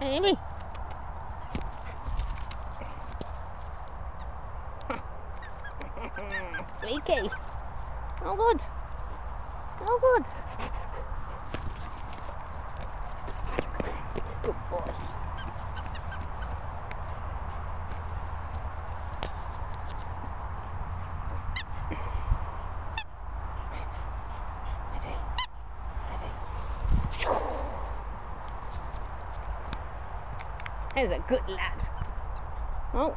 Amy. Squeaky. Oh good. Oh good. There's a good lad. Oh,